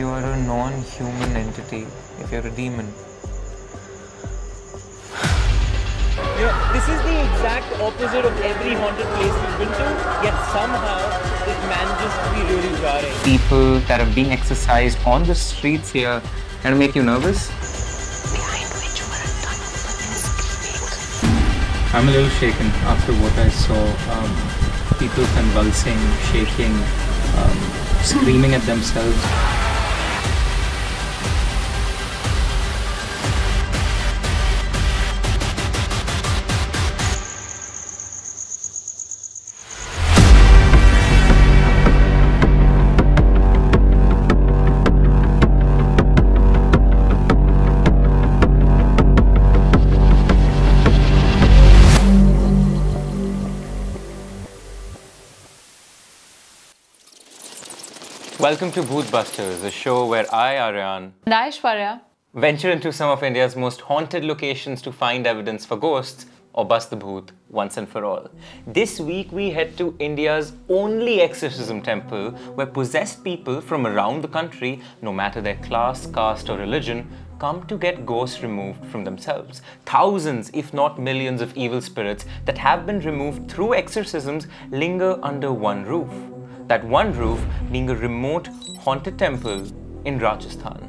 you are a non-human entity, if you're a demon. You know, this is the exact opposite of every haunted place we've been to, yet somehow it manages to be really jarring. People that are being exorcised on the streets here can make you nervous. behind which were a ton of women screaming. I'm a little shaken after what I saw. Um, people convulsing, shaking, um, screaming at themselves. Welcome to Bhootbusters, a show where I, Aryaan, And Aishwarya. venture into some of India's most haunted locations to find evidence for ghosts or bust the bhoot once and for all. This week we head to India's only exorcism temple where possessed people from around the country, no matter their class, caste or religion, come to get ghosts removed from themselves. Thousands, if not millions of evil spirits that have been removed through exorcisms linger under one roof. That one roof being a remote haunted temple in Rajasthan.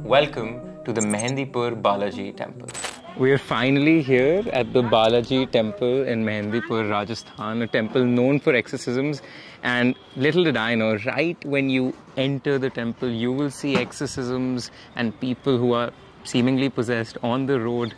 Welcome to the Mehendipur Balaji temple. We are finally here at the Balaji temple in Mehendipur, Rajasthan, a temple known for exorcisms. And little did I know, right when you enter the temple, you will see exorcisms and people who are seemingly possessed on the road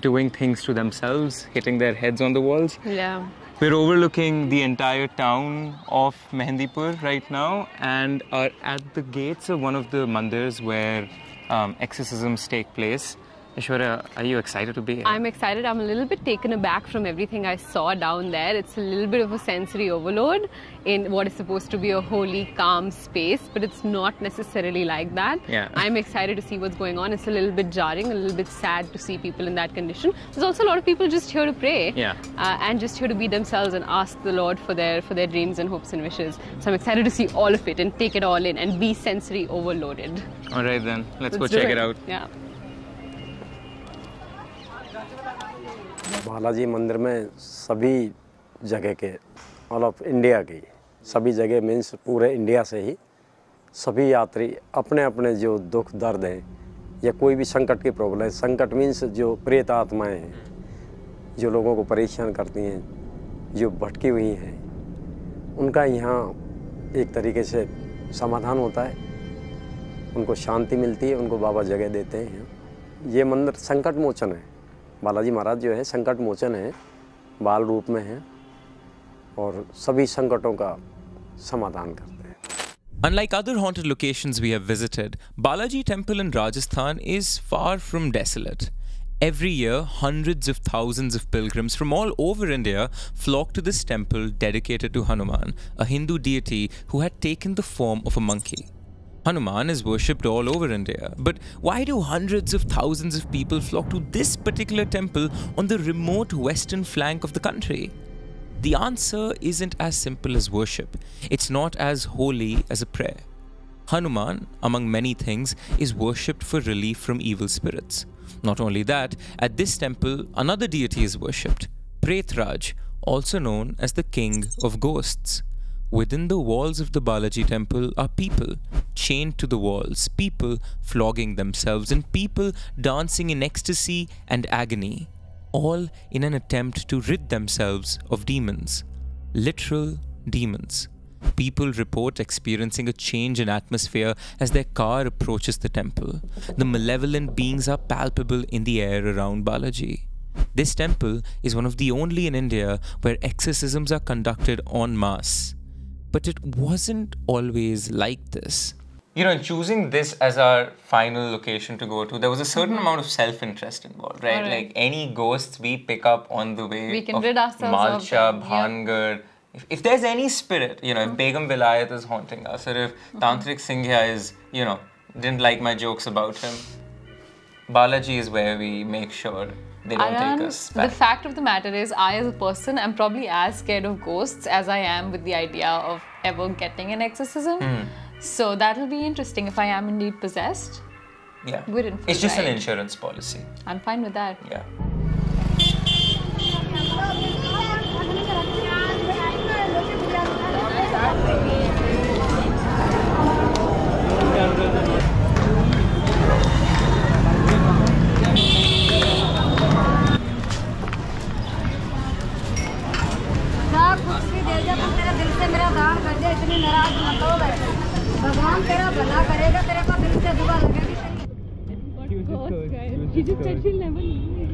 doing things to themselves, hitting their heads on the walls. Yeah. We're overlooking the entire town of Mehendipur right now and are at the gates of one of the mandirs where um, exorcisms take place. Aishwarya, are you excited to be here? I'm excited. I'm a little bit taken aback from everything I saw down there. It's a little bit of a sensory overload in what is supposed to be a holy, calm space, but it's not necessarily like that. Yeah. I'm excited to see what's going on. It's a little bit jarring, a little bit sad to see people in that condition. There's also a lot of people just here to pray. Yeah. Uh, and just here to be themselves and ask the Lord for their for their dreams and hopes and wishes. So I'm excited to see all of it and take it all in and be sensory overloaded. All right then, let's, Let's go check it out. Yeah. Balaji मंदिर में सभी जगह के all of India की, सभी जगह means पूरे India से ही सभी यात्री अपने अपने जो दुख, दर्द हैं या कोई भी संकट की प्रॉब्लम है, संकट मीन्स जो प्रेत आत्माएँ हैं, जो लोगों को परेशान करती हैं, जो भटकी हुई हैं, उनका यहाँ एक तरीके से समाधान होता है। उनको शांति मिलती है, उनको बाबा जगह देते हैं। ये मंदिर संकट मोचन है। बालाजी महाराज जो है संकट मोचन है बाल रूप में हैं और सभी संकटों का समाधान करते हैं Unlike other haunted locations we have visited, Balaji Temple in Rajasthan is far from desolate. Every year, hundreds of thousands of pilgrims from all over India flock to this temple dedicated to Hanuman, a Hindu deity who had taken the form of a monkey. Hanuman is worshipped all over India, but why do hundreds of thousands of people flock to this particular temple on the remote western flank of the country? The answer isn't as simple as worship. It's not as holy as a prayer. Hanuman, among many things, is worshipped for relief from evil spirits. Not only that, at this temple, another deity is worshipped, Pretraj, also known as the king of ghosts. Within the walls of the Balaji temple are people chained to the walls, people flogging themselves, and people dancing in ecstasy and agony, all in an attempt to rid themselves of demons. Literal demons. People report experiencing a change in atmosphere as their car approaches the temple. The malevolent beings are palpable in the air around Balaji. This temple is one of the only in India where exorcisms are conducted en masse. But it wasn't always like this. You know, choosing this as our final location to go to, there was a certain amount of self-interest involved, right? Alright. Like any ghosts we pick up on the way, We can of rid ourselves of Malcha, them, yeah. If, if there's any spirit, you know, if mm-hmm. Begum Vilayat is haunting us, or if mm-hmm. Tantrik Singhya is, you know, didn't like my jokes about him, Balaji is where we make sure they don't take us the fact of the matter is, I as a person am probably as scared of ghosts as I am with the idea of ever getting an exorcism. Hmm. So that'll be interesting if I am indeed possessed. Yeah. We're in for It's just an insurance policy. I'm fine with that. Yeah. इतनी नाराज मत हो बैठे भगवान तेरा भला करेगा तेरे को दिल से दुआ लगेगी She just said she'll never leave me.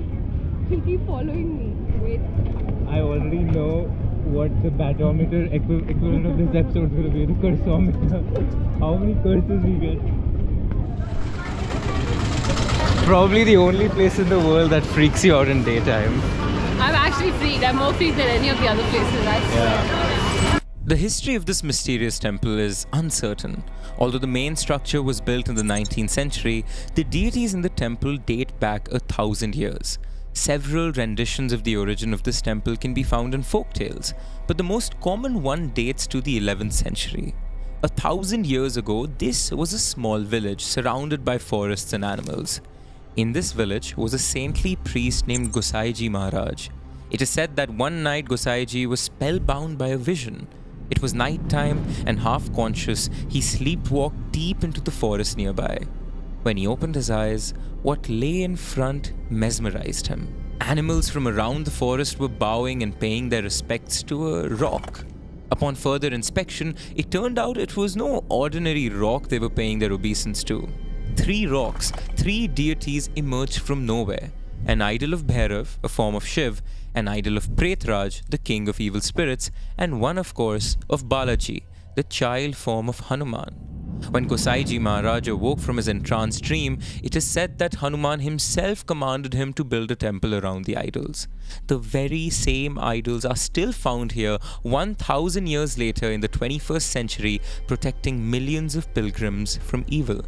She'll keep following me. Wait. I already know what the barometer equi- equivalent of this episode is going to be the cursometer. How many curses we get? Probably the only place in the world that freaks you out in daytime. I'm actually freaked. I'm more freaked than any of the other places I've Yeah. The history of this mysterious temple is uncertain. Although the main structure was built in the 19th century, the deities in the temple date back a thousand years. Several renditions of the origin of this temple can be found in folk tales, but the most common one dates to the 11th century. A thousand years ago, this was a small village surrounded by forests and animals. In this village was a saintly priest named Gosaiji Maharaj. It is said that one night Gosaiji was spellbound by a vision. It was night time, and half conscious, he sleepwalked deep into the forest nearby. When he opened his eyes, what lay in front mesmerized him. Animals from around the forest were bowing and paying their respects to a rock. Upon further inspection, it turned out it was no ordinary rock they were paying their obeisance to. Three rocks, three deities emerged from nowhere an idol of Bhairav, a form of Shiv, an idol of Pretraj, the king of evil spirits, and one, of course, of Balaji, the child form of Hanuman. When Gosaiji Maharaj awoke from his entranced dream, it is said that Hanuman himself commanded him to build a temple around the idols. The very same idols are still found here 1000 years later in the 21st century, protecting millions of pilgrims from evil.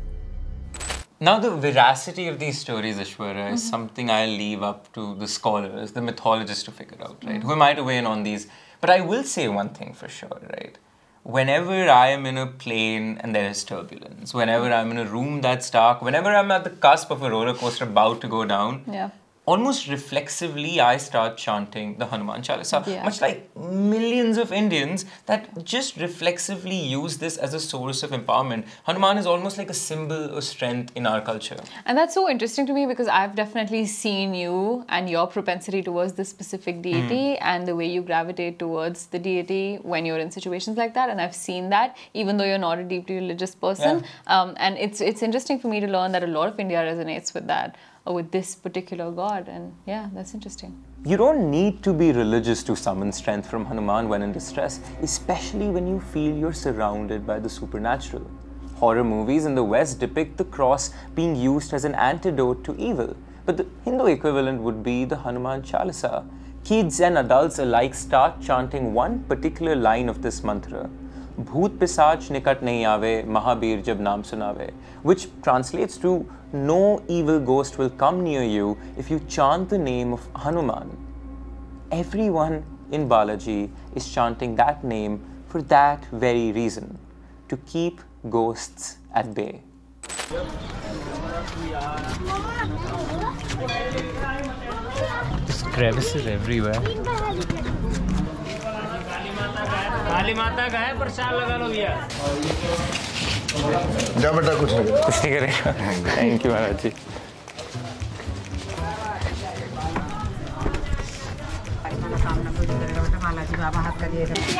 Now, the veracity of these stories, Aishwarya, is mm-hmm. something I'll leave up to the scholars, the mythologists to figure out, right? Mm-hmm. Who am I to weigh in on these? But I will say one thing for sure, right? Whenever I am in a plane and there is turbulence, whenever I'm in a room that's dark, whenever I'm at the cusp of a roller coaster about to go down, Yeah. Almost reflexively I start chanting the Hanuman Chalisa. Yeah. Much like millions of Indians that just reflexively use this as a source of empowerment. Hanuman is almost like a symbol of strength in our culture. And that's so interesting to me because I've definitely seen you and your propensity towards this specific deity and the way you gravitate towards the deity when you're in situations like that. And I've seen that even though you're not a deeply religious person. Um, and it's it's interesting for me to learn that a lot of India resonates with that, Oh, with this particular god. And yeah, that's interesting. You don't need to be religious to summon strength from Hanuman when in distress, especially when you feel you're surrounded by the supernatural. Horror movies in the West depict the cross being used as an antidote to evil, but the Hindu equivalent would be the Hanuman Chalisa. Kids and adults alike start chanting one particular line of this mantra. भूत पिसाच निकट नहीं आवे महावीर जब नाम सुनावे which translates to no evil ghost will come near you if you chant the name of Hanuman. Everyone in Balaji is chanting that name for that very reason to keep ghosts at bay. Just crevices everywhere. काली माता का है प्रसाद लगा लो भैया जा बेटा कुछ नहीं कुछ नहीं करेगा thank you Maharaj ji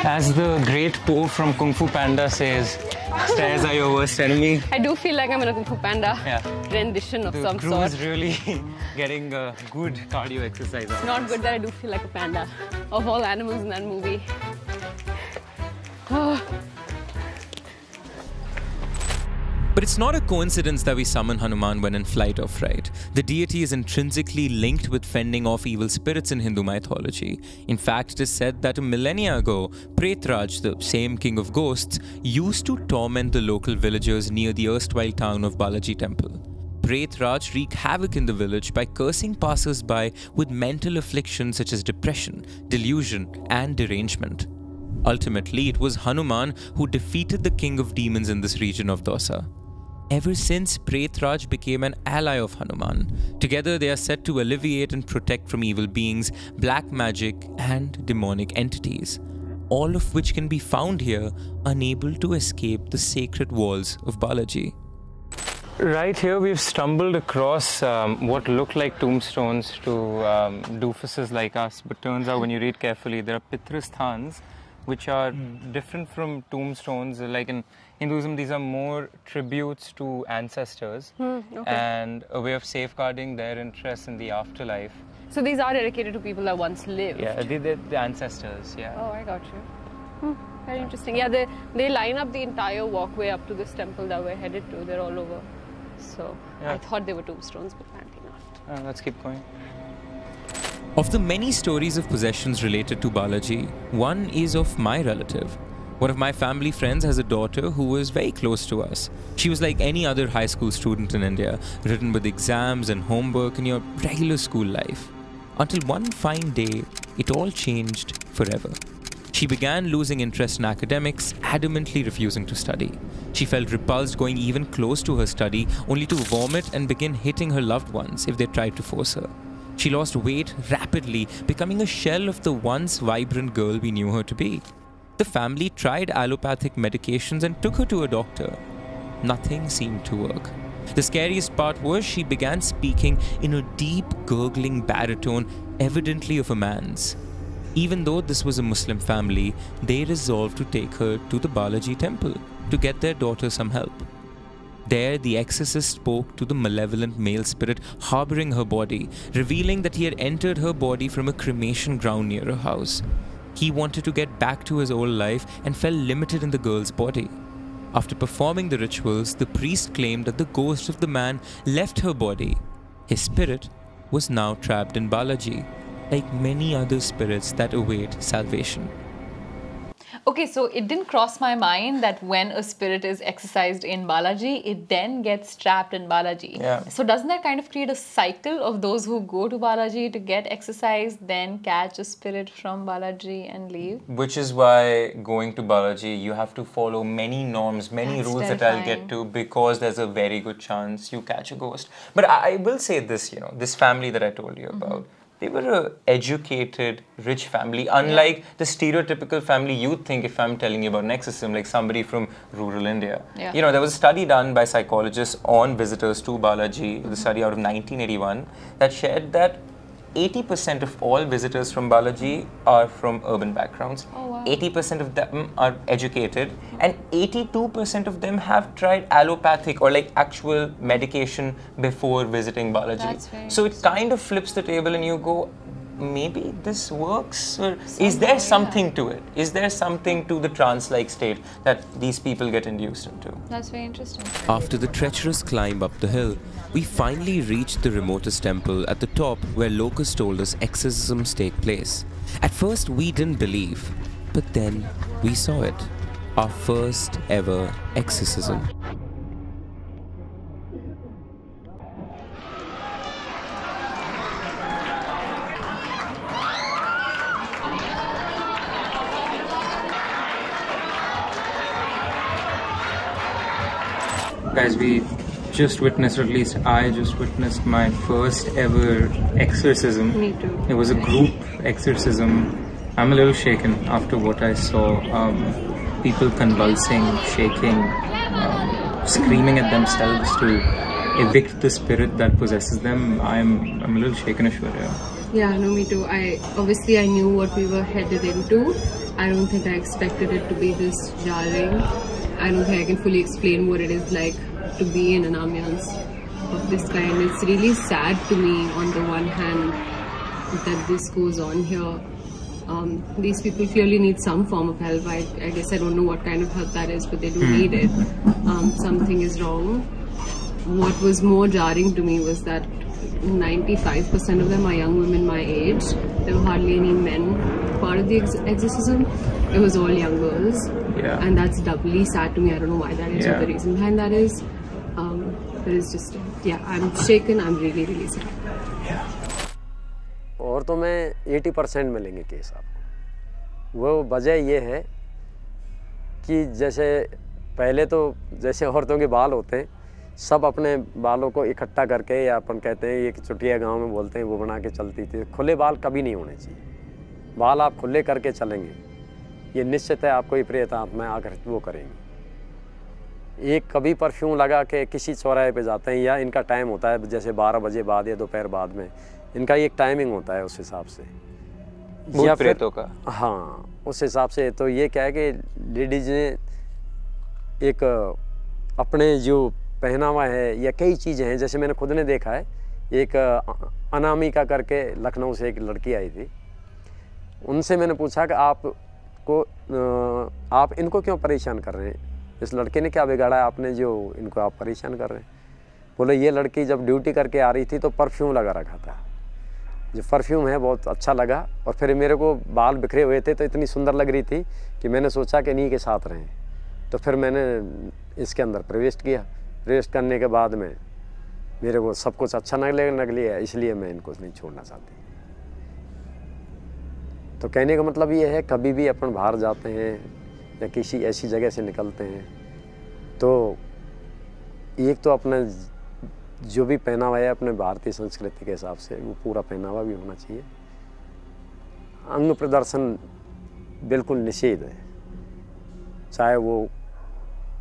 As the great Po from Kung Fu Panda says, stairs are your worst enemy. I do feel like I'm in a Kung Fu Panda Yeah. rendition of The some crew sort. is really getting a good cardio exercise. of Not good that I do feel like a panda. Of all animals in that movie. Oh, But it's not a coincidence that we summon Hanuman when in flight or fright. The deity is intrinsically linked with fending off evil spirits in Hindu mythology. In fact, it is said that a millennia ago, Pretraj, the same king of ghosts, used to torment the local villagers near the erstwhile town of Balaji Temple. Pretraj wreaked havoc in the village by cursing passers-by with mental afflictions such as depression, delusion, and derangement. Ultimately, it was Hanuman who defeated the king of demons in this region of Dausa. Ever since, Pretraj became an ally of Hanuman. Together, they are said to alleviate and protect from evil beings, black magic, and demonic entities, all of which can be found here, unable to escape the sacred walls of Balaji. Right here, we've stumbled across um, what look like tombstones to um, doofuses like us, but turns out when you read carefully, there are pitrasthans, which are different from tombstones. Like in Hinduism, these are more tributes to ancestors okay. and a way of safeguarding their interests in the afterlife. So these are dedicated to people that once lived. Yeah, the, the, the ancestors, yeah. Oh, I got you. Hmm, very interesting. Yeah, they they line up the entire walkway up to this temple that we're headed to. They're all over. So Yeah. I thought they were tombstones, but apparently not. Uh, let's keep going. Of the many stories of possessions related to Balaji, one is of my relative. One of my family friends has a daughter who was very close to us. She was like any other high school student in India, written with exams and homework in your regular school life. Until one fine day, it all changed forever. She began losing interest in academics, adamantly refusing to study. She felt repulsed going even close to her study, only to vomit and begin hitting her loved ones if they tried to force her. She lost weight rapidly, becoming a shell of the once vibrant girl we knew her to be. The family tried allopathic medications and took her to a doctor. Nothing seemed to work. The scariest part was she began speaking in a deep, gurgling baritone, evidently of a man's. Even though this was a Muslim family, they resolved to take her to the Balaji temple to get their daughter some help. There, the exorcist spoke to the malevolent male spirit harboring her body, revealing that he had entered her body from a cremation ground near her house. He wanted to get back to his old life and felt limited in the girl's body. After performing the rituals, the priest claimed that the ghost of the man left her body. His spirit was now trapped in Balaji, like many other spirits that await salvation. Okay, so it didn't cross my mind that when a spirit is exorcised in Balaji, it then gets trapped in Balaji. Yeah. So doesn't that kind of create a cycle of those who go to Balaji to get exorcised, then catch a spirit from Balaji and leave? Which is why going to Balaji, you have to follow many norms, many That's rules that I'll get to because there's a very good chance you catch a ghost. But I, I will say this, you know, this family that I told you Mm-hmm. about, they were a educated, rich family, unlike the stereotypical family you'd think if I'm telling you about an exorcism, like somebody from rural India. Yeah. You know, there was a study done by psychologists on visitors to Balaji, the study out of 1981, that shared that 80% of all visitors from Balaji are from urban backgrounds. Oh, wow. 80% of them are educated, and 82% of them have tried allopathic or like actual medication before visiting Balaji. So it kind of flips the table, and you go, maybe this works? Or is Somehow, there yeah. something to it? Is there something to the trance like state that these people get induced into? That's very interesting. After the treacherous climb up the hill, we finally reached the remotest temple at the top where Locust told us exorcisms take place. At first, we didn't believe, but then we saw it. Our first ever exorcism. Guys, we just witnessed, or at least I just witnessed my first ever exorcism. Me too. It was a group exorcism. I'm a little shaken after what I saw. Um, people convulsing, shaking, um, screaming at themselves to evict the spirit that possesses them. I'm, I'm a little shaken, Aishwarya. Yeah, no, me too. I obviously I knew what we were headed into. I don't think I expected it to be this jarring. I don't think I can fully explain what it is like to be in an ambiance of this kind. It's really sad to me on the one hand that this goes on here. Um, these people clearly need some form of help. I, I guess I don't know what kind of help that is, but they do need it. Um, something is wrong. What was more jarring to me was that 95% of them are young women my age. There were hardly any men part of the ex- exorcism. It was all young girls. Yeah. And that's doubly sad to me. I don't know why that is, Yeah. what the reason behind that is. Um, but it's just, yeah, I'm shaken. I'm really, really sad. Yeah. और तो मैं 80 percent मिलेंगे case आपको वो वजह ये है कि जैसे पहले तो जैसे औरतों के बाल होते हैं सब अपने बालों को इकट्ठा करके या अपन कहते हैं ये चुटिया गाँव में बोलते हैं वो बना के चलती थी खुले बाल कभी नहीं होने चाहिए बाल आप खुले करके चलेंगे ये निश्चित है आपको विपरीत आप में आकर वो करेंगे। एक कभी परफ्यूम लगा के किसी चौराहे पे जाते हैं या इनका टाइम होता है जैसे बारह बजे बाद या दोपहर बाद में इनका एक टाइमिंग होता है उस हिसाब से। या प्रेतों का। हाँ उस हिसाब से तो ये क्या है कि लेडीज़ ने एक अपने जो पहनावा है या कई चीज़ें हैं जैसे मैंने खुद ने देखा है एक अनामिका करके लखनऊ से एक लड़की आई थी। उनसे मैंने पूछा कि आप को आप इनको क्यों परेशान कर रहे हैं? इस लड़के ने क्या बिगाड़ा है? आपने जो इनको आप परेशान कर रहे हैं। बोले, ये लड़की जब ड्यूटी करके आ रही थी तो परफ्यूम लगा रखा था। जो परफ्यूम है, बहुत अच्छा लगा और फिर मेरे को बाल बिखरे हुए थे तो इतनी सुंदर लग रही थी कि मैंने सोचा कि इन्हीं के साथ रहें। तो फिर मैंने इसके अंदर प्रवेश किया। प्रवेश करने के बाद में मेरे को सब कुछ अच्छा न लगे लग लिया इसलिए मैं इनको नहीं छोड़ना चाहती। तो कहने का मतलब ये है, कभी भी अपन बाहर जाते हैं या किसी ऐसी जगह से निकलते हैं तो एक तो अपना जो भी पहनावा है अपने भारतीय संस्कृति के हिसाब से, वो पूरा पहनावा भी होना चाहिए। अंग प्रदर्शन बिल्कुल निषेध है। चाहे वो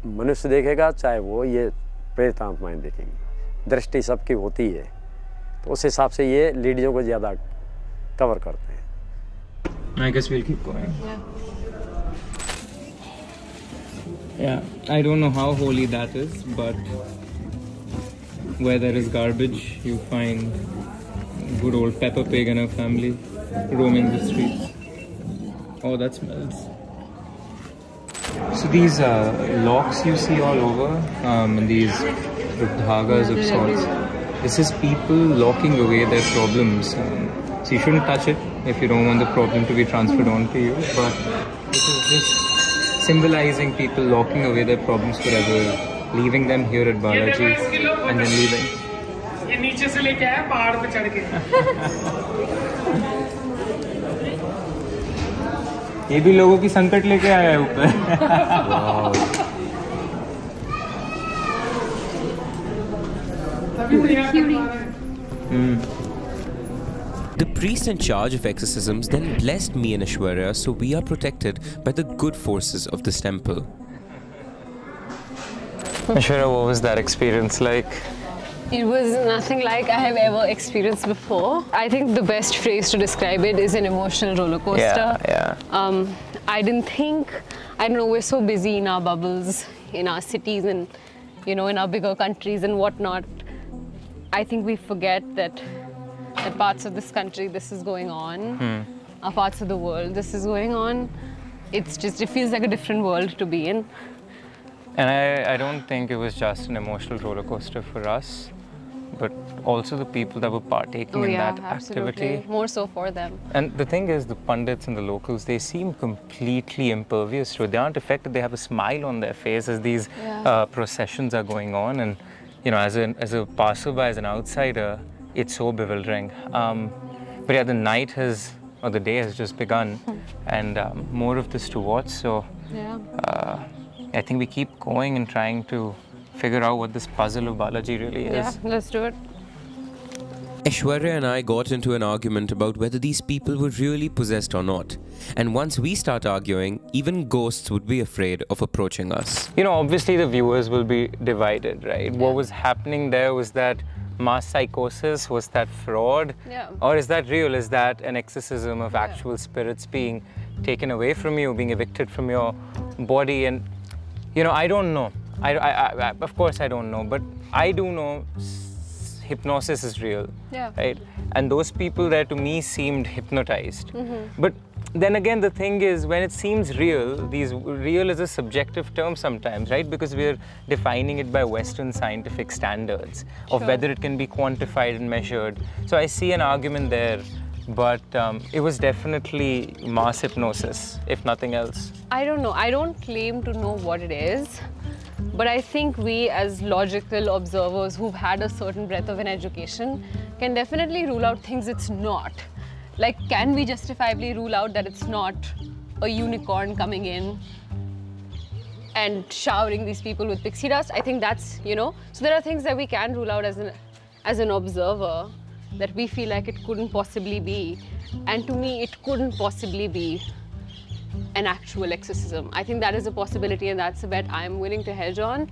मनुष्य देखेगा, चाहे वो ये प्रेत आत्माएँ देखेंगी। दृष्टि सबकी होती है। तो उस हिसाब से ये लेडीज़ों को ज़्यादा कवर करते हैं। I guess we'll keep going. Yeah, Yeah, I don't know how holy that is, but where there is garbage, you find good old Peppa Pig and her family roaming the streets. Oh, that smells. So these uh, locks you see all over, um, and these dhagas of sorts, this is people locking away their problems. Um, so you shouldn't touch it if you don't want the problem to be transferred onto you. But this is just symbolizing people locking away their problems forever, leaving them here at Balaji, and then leaving. ये नीचे से लेके आया पहाड़ पे चढ़ के ये भी लोगों की संकट लेके आया है ऊपर priest in charge of exorcisms then blessed me and Aishwarya so we are protected by the good forces of this temple. Aishwarya, what was that experience like? It was nothing like I have ever experienced before. I think the best phrase to describe it is an emotional roller coaster. Yeah, yeah. Um, I didn't think, I don't know, we're so busy in our bubbles, in our cities, and you know, in our bigger countries and whatnot. I think we forget that that parts of this country this is going on, our parts of the world this is going on. It's just it feels like a different world to be in. And I, I don't think it was just an emotional roller coaster for us, but also the people that were partaking Oh in yeah, that absolutely. activity. More so for them. And the thing is, the pundits and the locals, they seem completely impervious to it. They aren't affected. They have a smile on their face as these Yeah. uh, processions are going on. And, you know, as, an, as a passerby, as an outsider, it's so bewildering. Um, but yeah, the night has, or the day has just begun, and um, more of this to watch. So Yeah. uh, I think we keep going and trying to figure out what this puzzle of Balaji really is. Yeah, let's do it. Aishwarya and I got into an argument about whether these people were really possessed or not. And once we start arguing, even ghosts would be afraid of approaching us. You know, obviously the viewers will be divided, right? What was happening there was that mass psychosis, was that fraud? Yeah. Or is that real? Is that an exorcism of actual spirits being taken away from you, being evicted from your body? And, you know, I don't know. I, I, I, of course, I don't know, but I do know s- hypnosis is real. Yeah. Right? And those people there to me seemed hypnotized. Mm-hmm. But then again, the thing is, when it seems real, these real is a subjective term sometimes, right? Because we're defining it by Western scientific standards of Sure. whether it can be quantified and measured. So I see an argument there, but um, it was definitely mass hypnosis, if nothing else. I don't know. I don't claim to know what it is. But I think we, as logical observers who've had a certain breadth of an education, can definitely rule out things it's not. Like, can we justifiably rule out that it's not a unicorn coming in and showering these people with pixie dust. I think that's, you know, so there are things that we can rule out as an as an observer that we feel like it couldn't possibly be. And to me, it couldn't possibly be an actual exorcism. I think that is a possibility and that's a bet I'm willing to hedge on.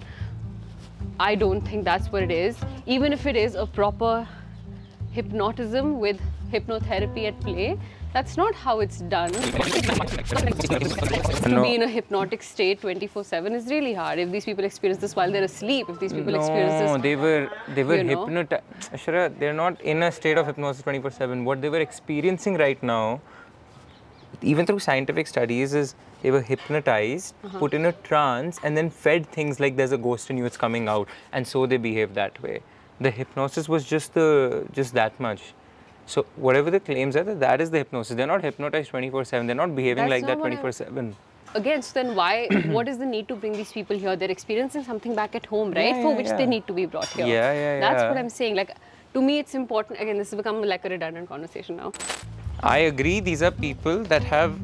I don't think that's what it is. Even if it is a proper hypnotism with hypnotherapy at play, that's not how it's done. to No. be in a hypnotic state 24/7 is really hard. If these people experience this while they're asleep, if these people experience this, No, they were they were hypnotized. Ashra, they're not in a state of hypnosis 24/7. What they were experiencing right now, even through scientific studies, is they were hypnotized, Uh-huh. put in a trance, and then fed things like there's a ghost in you, it's coming out, and so they behave that way. The hypnosis was just the just that much. So whatever the claims are, that that is the hypnosis. They're not hypnotized 24/7. They're not behaving That's like that not what I- 24/7. again, so then why? what is the need to bring these people here? They're experiencing something back at home, right? Yeah, For yeah, which yeah. they need to be brought here. Yeah, yeah, That's what I'm saying. Like, to me, it's important. Again, this has become like a redundant conversation now. I agree. These are people that have,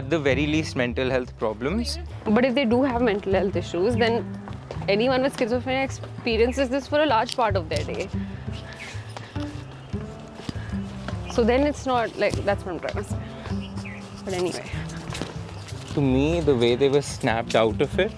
at the very least, mental health problems. But if they do have mental health issues, then anyone with schizophrenia experiences this for a large part of their day. So then it's not like that's what I'm trying to say. But anyway, To me, the way they were snapped out of it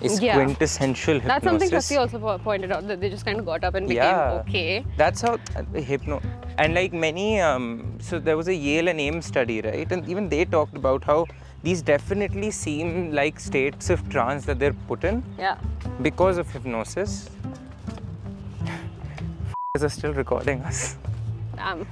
is Yeah. quintessential hypnosis. that's something Shakthi also pointed out that they just kind of got up and became Yeah. okay. That's how uh, hypno. And like many, um, so there was a Yale and AIM study, right? And even they talked about how these definitely seem like states of trance that they're put in Yeah. because of hypnosis. are still recording us. Um,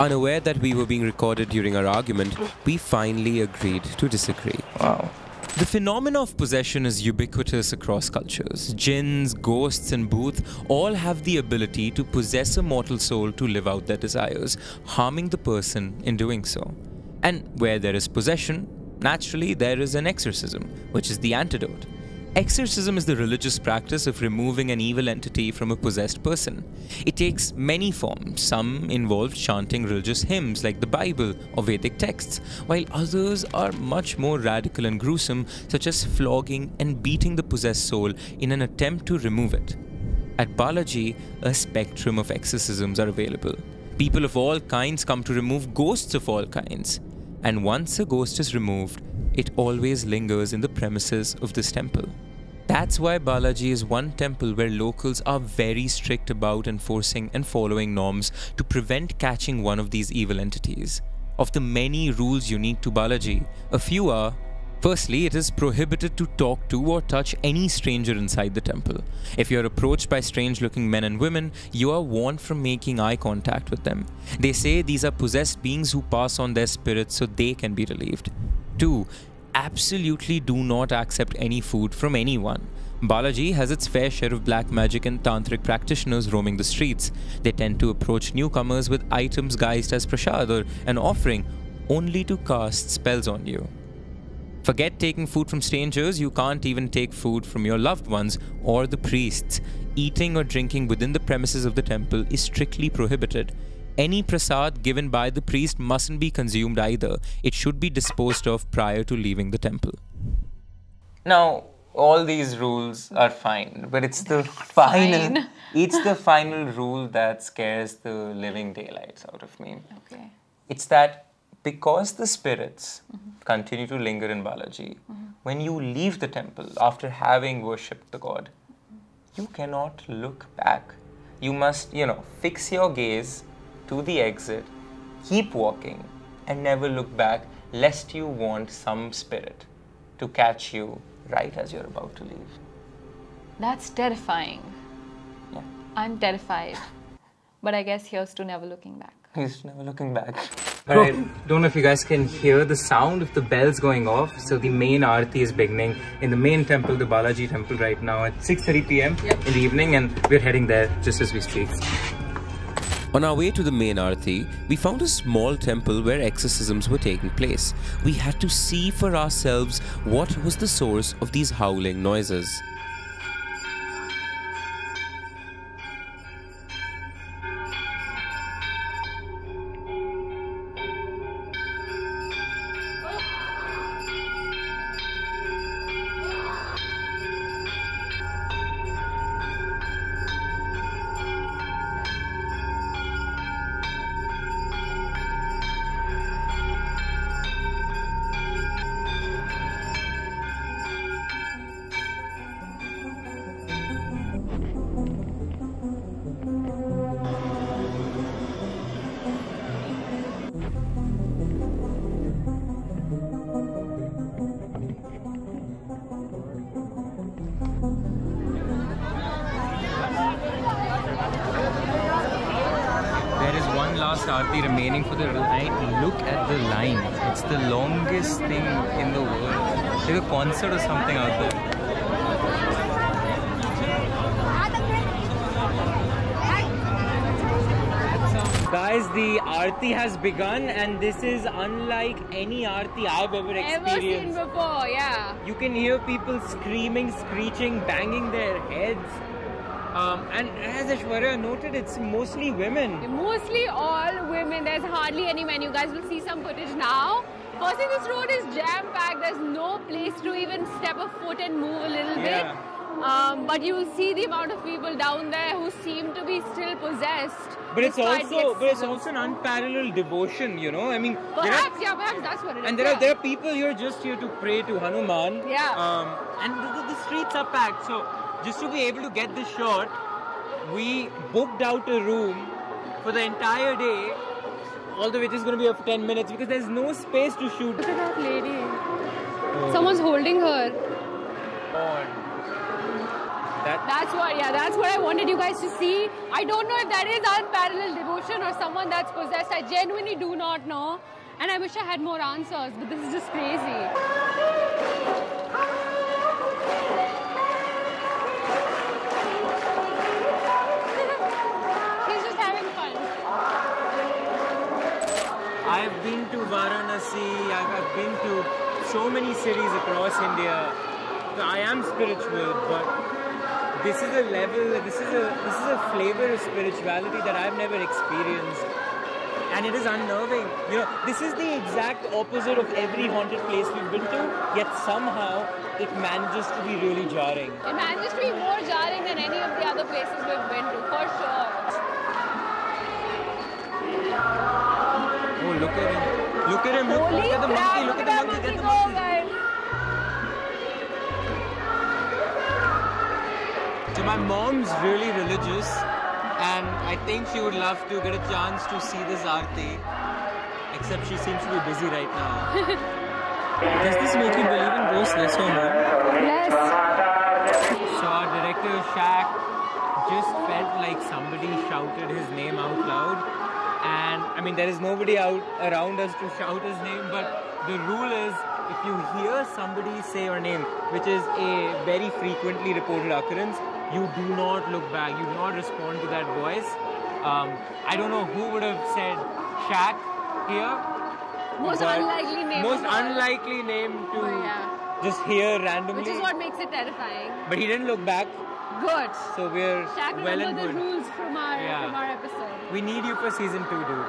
Unaware that we were being recorded during our argument, we finally agreed to disagree. Wow. The phenomena of possession is ubiquitous across cultures. Jinns, ghosts, and bhoot all have the ability to possess a mortal soul to live out their desires, harming the person in doing so. And where there is possession, naturally there is an exorcism, which is the antidote. Exorcism is the religious practice of removing an evil entity from a possessed person. It takes many forms. Some involve chanting religious hymns like the Bible or Vedic texts, while others are much more radical and gruesome, such as flogging and beating the possessed soul in an attempt to remove it. At Balaji, a spectrum of exorcisms are available. People of all kinds come to remove ghosts of all kinds. And once a ghost is removed, it always lingers in the premises of this temple. That's why Balaji is one temple where locals are very strict about enforcing and following norms to prevent catching one of these evil entities. Of the many rules unique to Balaji, a few are Firstly, it is prohibited to talk to or touch any stranger inside the temple. If you are approached by strange looking men and women, you are warned from making eye contact with them. They say these are possessed beings who pass on their spirits so they can be relieved. 2. Absolutely do not accept any food from anyone. Balaji has its fair share of black magic and tantric practitioners roaming the streets. They tend to approach newcomers with items guised as prasad or an offering, only to cast spells on you. Forget taking food from strangers, you can't even take food from your loved ones or the priests. Eating or drinking within the premises of the temple is strictly prohibited. Any prasad given by the priest mustn't be consumed either. It should be disposed of prior to leaving the temple. Now, all these rules are fine, but it's the final Fine. it's the final rule that scares the living daylights out of me. Okay. It's that because the spirits continue to linger in Balaji, when you leave the temple after having worshipped the god, you cannot look back. You must, you know, fix your gaze to the exit, keep walking, and never look back, lest you want some spirit to catch you right as you're about to leave. That's terrifying. Yeah. I'm terrified. But I guess here's to never looking back. He's never looking back. Alright, don't know if you guys can hear the sound of the bells going off. So the main aarti is beginning in the main temple, the Balaji temple right now at 6.30 p.m. in the evening and we're heading there just as we speak. On our way to the main Aarti, we found a small temple where exorcisms were taking place. We had to see for ourselves what was the source of these howling noises. Aarti remaining for the night. Look at the line. It's the longest thing in the world. There's a concert or something out there. Guys, the Aarti has begun and this is unlike any Aarti I've ever experienced. Ever seen before, yeah. You can hear people screaming, screeching, banging their heads. Um, and as Aishwarya noted, it's mostly women. Mostly all women. There's hardly any men. You guys will see some footage now. Firstly, this road is jam-packed. There's no place to even step a foot and move a little Yeah. bit. Um, but you will see the amount of people down there who seem to be still possessed. But it's also but it's also an unparalleled devotion, you know. I mean, there are- Perhaps, yeah, perhaps that's what it is. and there are there are people here just here to pray to Hanuman. Yeah. Um, and the, the, the streets are packed. So just to be able to get this shot, we booked out a room for the entire day. Although it is going to be here for 10 minutes because there's no space to shoot. Look at that lady. Oh. Someone's holding her. on. That That's what, yeah, that's what I wanted you guys to see. I don't know if that is unparalleled devotion or someone that's possessed. I genuinely do not know. And I wish I had more answers, but this is just crazy. I've been to Varanasi, I've, I've been to so many cities across India. So I am spiritual, but this is a level, this is a this is a flavor of spirituality that I've never experienced. And it is unnerving. You know, this is the exact opposite of every haunted place we've been to, yet somehow it manages to be really jarring. It manages to be more jarring than any of the other places we've been to, for sure. Look at him. Look at him. Look, Holy look at the monkey. Look at the that monkey. Get the monkey. So my mom's really religious and I think she would love to get a chance to see this aarti. Except she seems to be busy right now. Does this make you believe in ghosts less or more? Yes. So our director Shaq just felt like somebody shouted his name out loud. And I mean there is nobody out around us to shout his name, but the rule is if you hear somebody say your name, which is a very frequently reported occurrence, you do not look back, you do not respond to that voice. Um, I don't know who would have said Shaq here. Most unlikely name Most unlikely name to Oh, yeah. just hear randomly. Which is what makes it terrifying. But he didn't look back, Good. so we're Shaq, well remember and the good. rules from our Yeah. from our episode. We need you for season two, dude.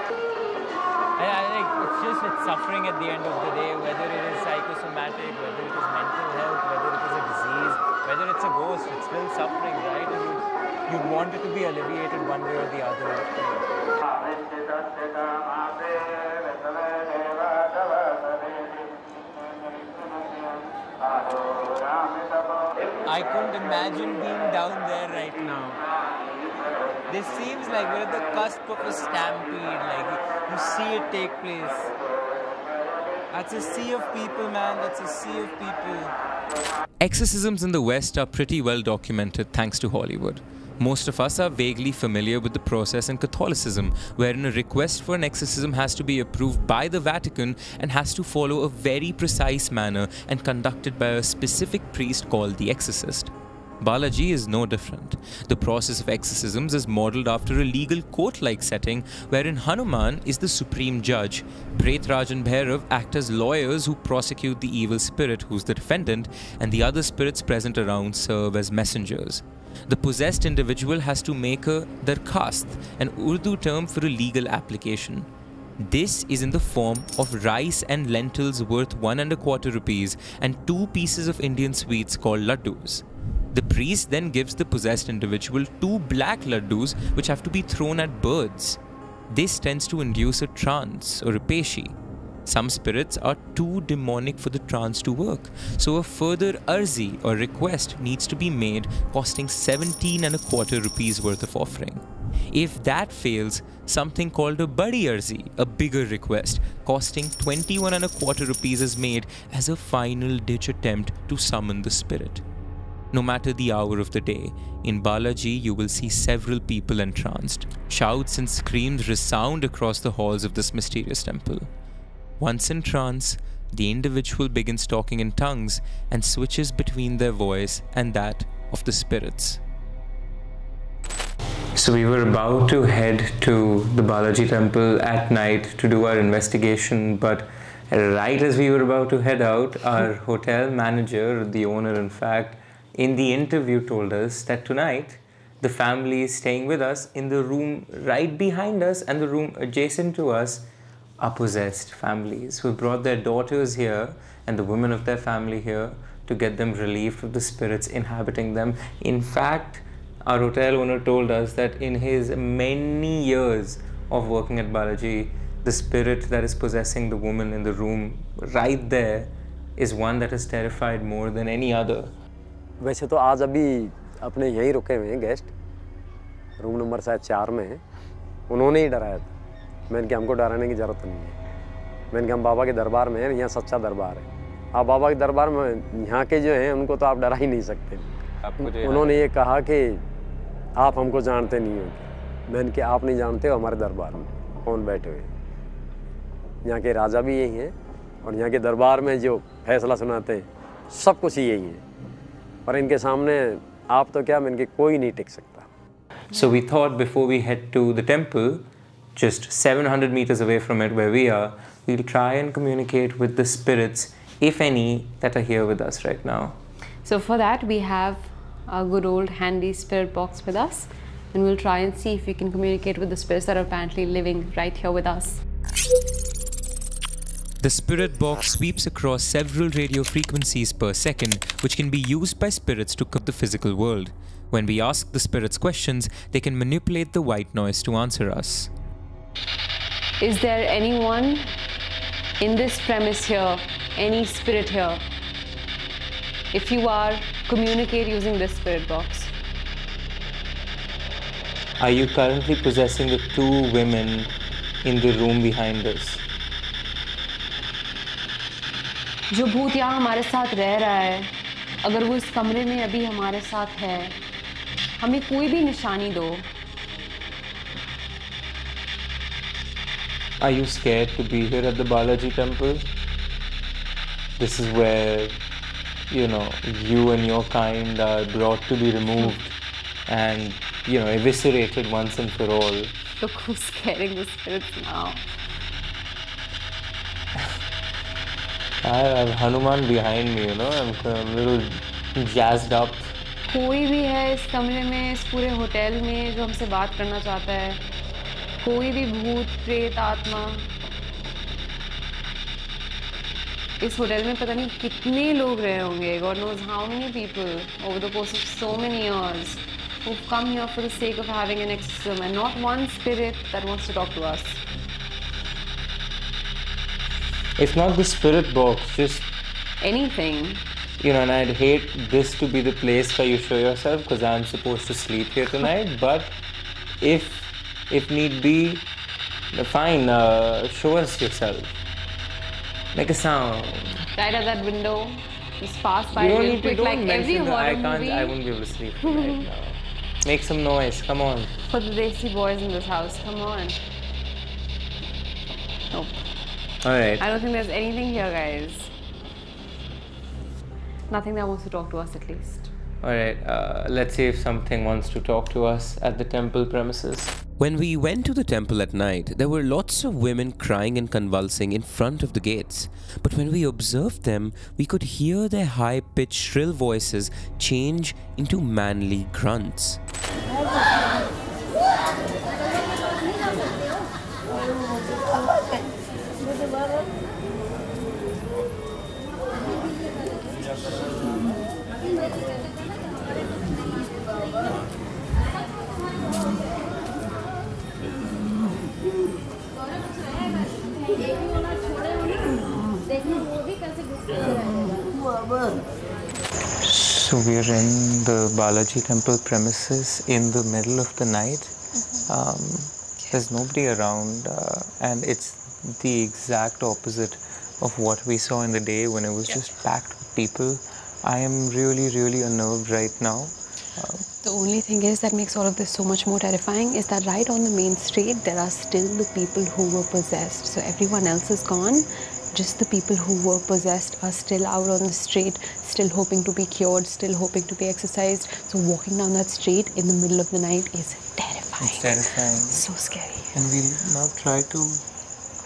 I, I think it's just it's suffering at the end of the day, whether it is psychosomatic, whether it is mental health, whether it is a disease, whether it's a ghost, it's still suffering, right? And you, you'd want it to be alleviated one way or the other. I couldn't imagine being down there right now. This seems like we're at the cusp of a stampede, like you see it take place. That's a sea of people, man. That's a sea of people. Exorcisms in the West are pretty well documented thanks to Hollywood. Most of us are vaguely familiar with the process in Catholicism, wherein a request for an exorcism has to be approved by the Vatican and has to follow a very precise manner and conducted by a specific priest called the exorcist. Balaji is no different. The process of exorcisms is modeled after a legal court like setting wherein Hanuman is the supreme judge. Pretraj and Bhairav act as lawyers who prosecute the evil spirit who's the defendant, and the other spirits present around serve as messengers. The possessed individual has to make a darkhast, an Urdu term for a legal application. This is in the form of rice and lentils worth one and a quarter rupees and two pieces of Indian sweets called laddus. The priest then gives the possessed individual two black laddus which have to be thrown at birds. This tends to induce a trance or a peshi. Some spirits are too demonic for the trance to work, so a further arzi or request needs to be made costing 17 and a quarter rupees worth of offering. If that fails, something called a badi arzi, a bigger request, costing 21 and a quarter rupees is made as a final ditch attempt to summon the spirit. No matter the hour of the day, in Balaji you will see several people entranced. Shouts and screams resound across the halls of this mysterious temple. Once in trance, the individual begins talking in tongues and switches between their voice and that of the spirits. So we were about to head to the Balaji temple at night to do our investigation, but right as we were about to head out, our hmm. hotel manager, the owner in fact, in the interview told us that tonight the family is staying with us in the room right behind us and the room adjacent to us are possessed families who brought their daughters here and the women of their family here to get them relieved of the spirits inhabiting them. In fact, our hotel owner told us that in his many years of working at Balaji, the spirit that is possessing the woman in the room right there is one that has terrified more than any other. वैसे तो आज अभी अपने यहीं रुके हुए हैं guest room number शायद चार में है उन्होंने ही डराया था मैंने कहा हमको डराने की ज़रूरत नहीं है। मैंने कहा हम बाबा के दरबार में हैं यहाँ सच्चा दरबार है। आप बाबा के दरबार में यहाँ के जो हैं उनको तो आप डरा ही नहीं सकते। उन्होंने ये कहा कि आप हमको जानते नहीं हो। मैंने कहा आप नहीं जानते हो हमारे दरबार में कौन बैठे हुए हैं। यहाँ के राजा भी यही हैं और यहाँ के दरबार में जो फैसला सुनाते हैं सब कुछ यही है। पर इनके सामने आप तो क्या मैं इनके कोई नहीं टिक सकता। So we thought before we head to the temple, just 700 meters away from it where we are, we'll try and communicate with the spirits, if any, that are here with us right now. So for that, we have a good old handy spirit box with us, and we'll try and see if we can communicate with the spirits that are apparently living right here with us. The spirit box sweeps across several radio frequencies per second, which can be used by spirits to cope the physical world. When we ask the spirits questions, they can manipulate the white noise to answer us. Is there anyone in this premise here, any spirit here? If you are, communicate using this spirit box. Are you currently possessing the two women in the room behind us? जो भूत यहाँ हमारे साथ रह रहा है अगर वो इस कमरे में अभी हमारे साथ है हमें कोई भी निशानी दो Are you scared to be here at the Balaji temple? This is where, you know, you and your kind are brought to be removed and, you know, eviscerated once and for all. Look who's scaring the spirits now. I have Hanuman behind me, you know, I'm a little jazzed up. कोई भी है इस कमरे में इस पूरे hotel में जो हमसे बात करना चाहता है कोई भी भूत प्रेत आत्मा इस होटल में पता नहीं कितने लोग रहे होंगे God knows how many people over the course of so many years who've come here for the sake of having an exorcism and not one spirit that wants to talk to us. If not the spirit box, just, Anything. you know, and I'd hate this to be the place where you show yourself because I'm supposed to sleep here tonight, but if, if need be, fine, uh, show us yourself. Make a sound. Right at that window. Just pass by you don't need to quick don't like every horror I can't. movie. I won't be able to sleep right now. Make some noise. Come on. For the Desi boys in this house, come on. Nope. All right. I don't think there's anything here, guys. Nothing that wants to talk to us, at least. All right. Uh, let's see if something wants to talk to us at the temple premises. When we went to the temple at night, there were lots of women crying and convulsing in front of the gates. But when we observed them, we could hear their high pitched, shrill voices change into manly grunts. So we're in the Balaji temple premises in the middle of the night. Um, there's nobody around, uh, and it's the exact opposite of what we saw in the day when it was just packed with people. I am really, really unnerved right now. The only thing is that makes all of this so much more terrifying is that right on the main street there are still the people who were possessed. So everyone else is gone. Just the people who were possessed are still out on the street, still hoping to be cured, still hoping to be exorcised. So walking down that street in the middle of the night is terrifying. It's terrifying. So scary. And we'll now try to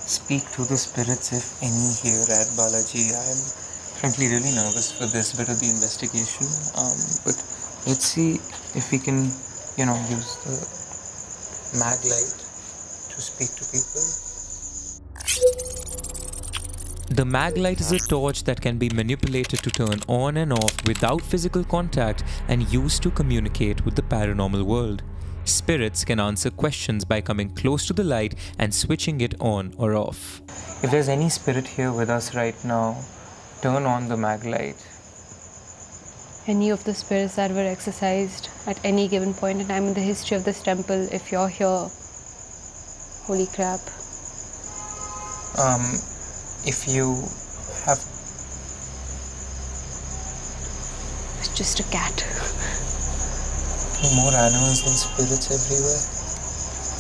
speak to the spirits, if any, here at Balaji. I am frankly really nervous for this bit of the investigation. Um, but let's see if we can, you know, use the mag light to speak to people. The maglite is a torch that can be manipulated to turn on and off without physical contact and used to communicate with the paranormal world. Spirits can answer questions by coming close to the light and switching it on or off. If there's any spirit here with us right now, turn on the mag light. Any of the spirits that were exorcised at any given point in time in the history of this temple, if you're here, holy crap. Um, if you have It's just a cat. more animals than spirits everywhere,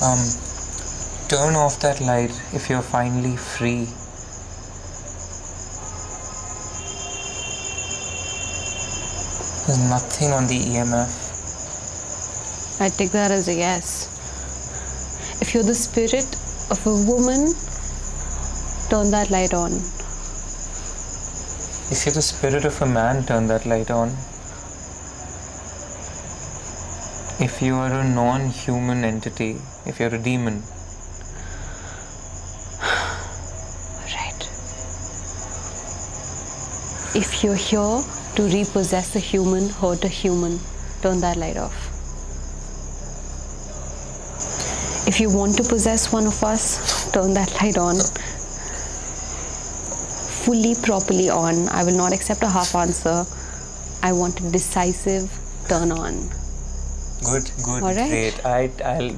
um, turn off that light if you're finally free. There's nothing on the EMF. I take that as a yes. If you're the spirit of a woman, turn that light on. If you're the spirit of a man, turn that light on. If you are a non human entity, if you're a demon, Right. If you're here to repossess a human, hurt a human, turn that light off. If you want to possess one of us, turn that light on. Fully, properly on. I will not accept a half answer. I want a decisive turn on. good, good, All right. great. I, I'll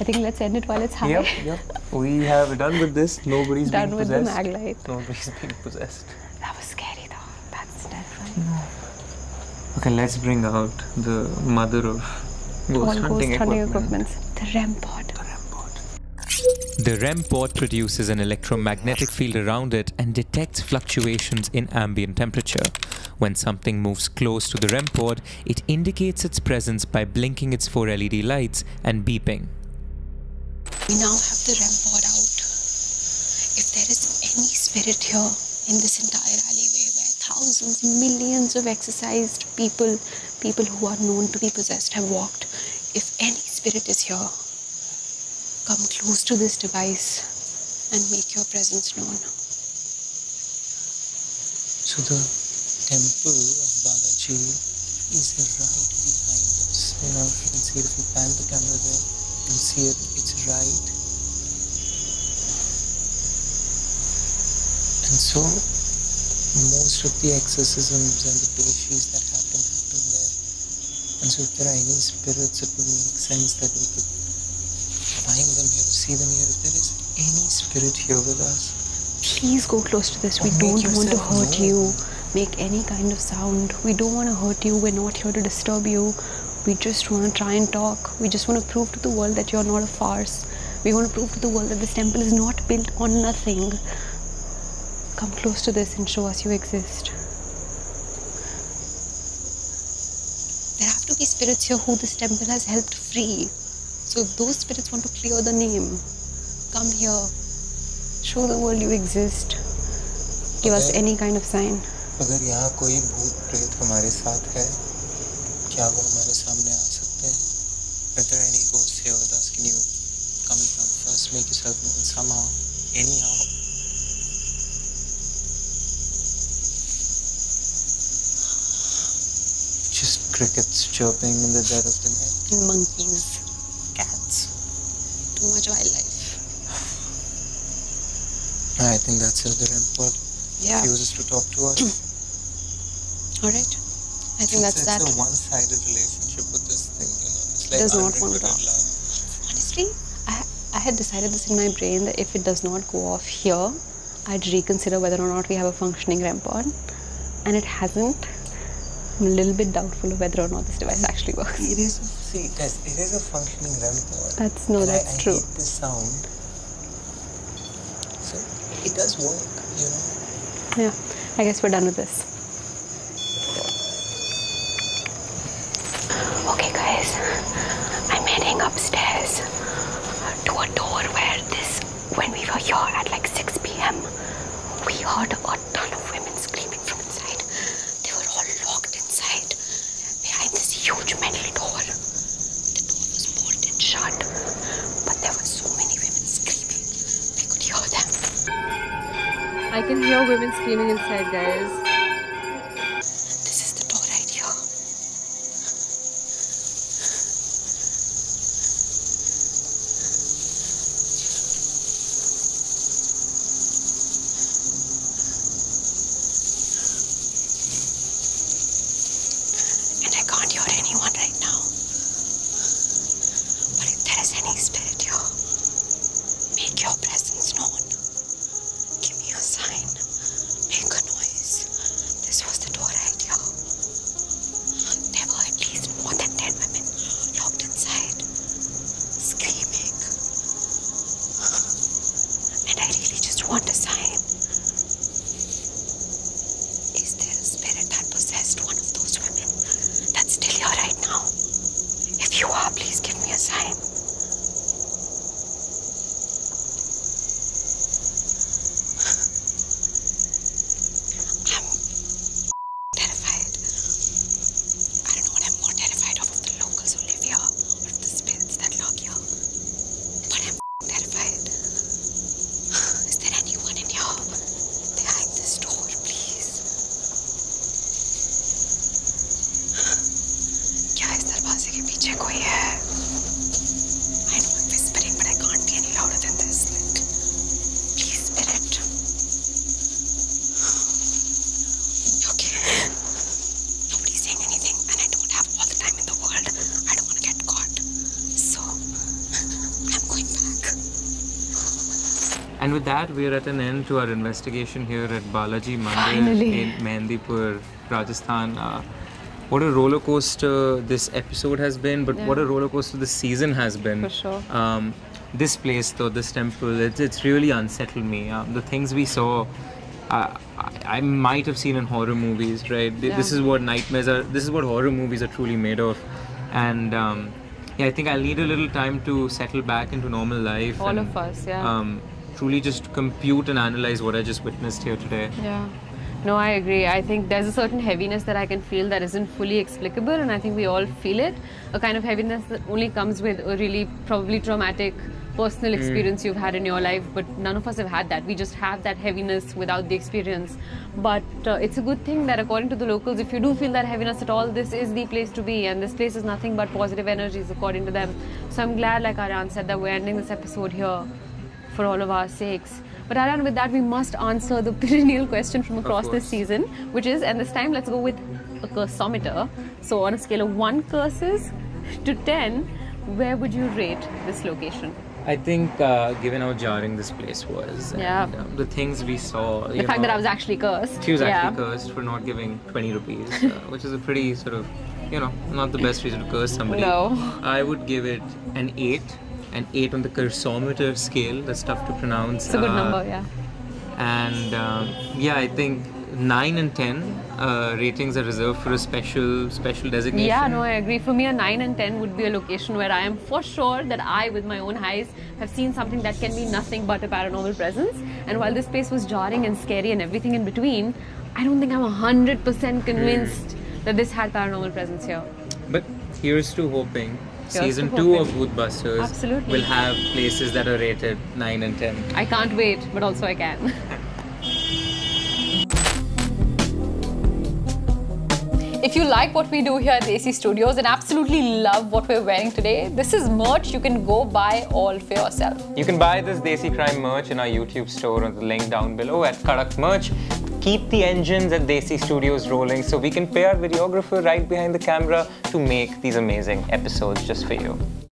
I think let's end it while it's high. Yep, yep. We have done with this. Nobody's Done being with the possessed. mag light. Nobody's being possessed. That was scary though. That's terrifying. Okay, let's bring out the mother of ghost All hunting ghost hunting equipment. The REM pod. The REM pod produces an electromagnetic field around it and detects fluctuations in ambient temperature. When something moves close to the REM pod, it indicates its presence by blinking its four LED lights and beeping. We now have the REM pod out. If there is any spirit here in this entire alleyway where thousands, millions of exorcised people, people who are known to be possessed, have walked. If any spirit is here, come close to this device and make your presence known. So the temple of Balaji is right behind us. You know, if you can see if you pan the camera there, you can see it, it's right. And so most of the exorcisms and the peshis that happen happen there. And so if there are any spirits, it would make sense that we could find them here, see them here. If there is any spirit here with us, Please go close to this. We don't want to hurt known. you, make any kind of sound. We don't want to hurt you. We're not here to disturb you. We just want to try and talk. We just want to prove to the world that you're not a farce. We want to prove to the world that this temple is not built on nothing. Come close to this and show us you exist. there have to be spirits here who this temple has helped free. So if those spirits want to clear the name, come here. Show the world you exist. Give us any kind of sign. अगर यहाँ कोई भूत प्रेत हमारे साथ है क्या वो हमारे सामने आ सकते हैं If there any ghosts here with us, can you come front of us, make yourself known somehow, anyhow? Just crickets chirping in the dead of the night. And monkeys. Too much wildlife. I think that's it. The REM pod Yeah. refuses to talk to us. All right. I think it's, that's it's that. a one-sided relationship with this thing. You know, it's like Does not want to talk. love. Honestly, I, I had decided this in my brain that if it does not go off here, I'd reconsider whether or not we have a functioning REM pod. And it hasn't. I'm a little bit doubtful of whether or not this device actually works. It is, see, guys, it is a functioning REM pod. That's no, And that's I, I true. hate this sound. So it does work, you know. Yeah, I guess we're done with this. Okay, guys, I'm heading upstairs to a door where this, when we were here at like 6 p.m., we heard a ton of women screaming from inside. They were all locked inside behind this huge metal door. The door was bolted shut, but there were so many women screaming. We could hear them. I can hear women screaming inside, guys. I'm whispering, but I can't be any louder than this. Okay. Nobody's saying anything, and I don't have all the time in the world. I don't want to get caught. So, I'm going back. And with that, we are at an end to our investigation here at Balaji Mandir Finally. in Mehendipur, Rajasthan. Uh, what a roller coaster this episode has been, but what a roller coaster this season has been. For sure. Um, this place, though, this temple, it's, it's really unsettled me. Um, the things we saw, uh, I, I might have seen in horror movies, right? Th- This is what nightmares are, this is what horror movies are truly made of. And um, yeah, I think I'll need a little time to settle back into normal life. All and, of us, yeah. Um, truly just compute and analyze what I just witnessed here today. Yeah. No, I agree. I think there's a certain heaviness that I can feel that isn't fully explicable, and I think we all feel it. A kind of heaviness that only comes with a really probably traumatic personal experience you've had in your life, but none of us have had that. We just have that heaviness without the experience. But uh, it's a good thing that, according to the locals, if you do feel that heaviness at all, this is the place to be, and this place is nothing but positive energies, according to them. So I'm glad, like Aryaan said, that we're ending this episode here for all of our sakes. But Aryaan, with that, we must answer the perennial question from across this season, which is, and this time let's go with a cursometer. So on a scale of one curses to ten, where would you rate this location? I think, uh, given how jarring this place was, Yeah. and um, the things we saw, The fact that I was actually cursed. she was yeah. actually cursed for not giving 20 rupees, uh, which is a pretty sort of, you know, not the best reason to curse somebody. No. I would give it an 8, an 8 on the cursometer scale. That's tough to pronounce. It's a good Uh, number, yeah. And um, yeah, I think 9 and 10 uh, ratings are reserved for a special special designation. Yeah, no, I agree. For me, a 9 and 10 would be a location where I am for sure that I, with my own eyes, have seen something that can be nothing but a paranormal presence. And while this place was jarring and scary and everything in between, I don't think I'm 100% convinced that this had paranormal presence here. But here's to hoping Here's season 2 hoping. of Bhootbusters Absolutely. will have places that are rated 9 and 10. I can't wait, but also I can. If you like what we do here at Desi Studios and absolutely love what we're wearing today, this is merch you can go buy all for yourself. You can buy this Desi Crime merch in our YouTube store on the link down below at Kadak Merch. Keep the engines at Desi Studios rolling so we can pay our videographer right behind the camera to make these amazing episodes just for you.